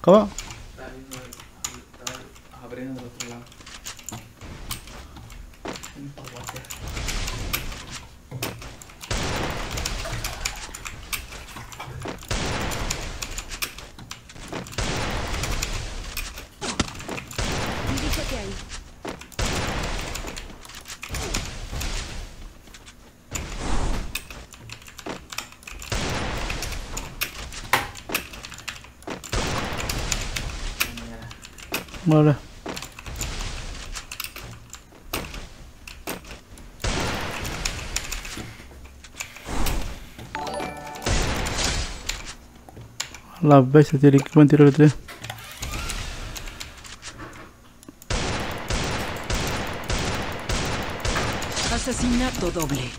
Acabou. Abrindo do outro lado. Dirige aqui aí. Vale. Las veces tiene que buen tiro. Asesinato doble.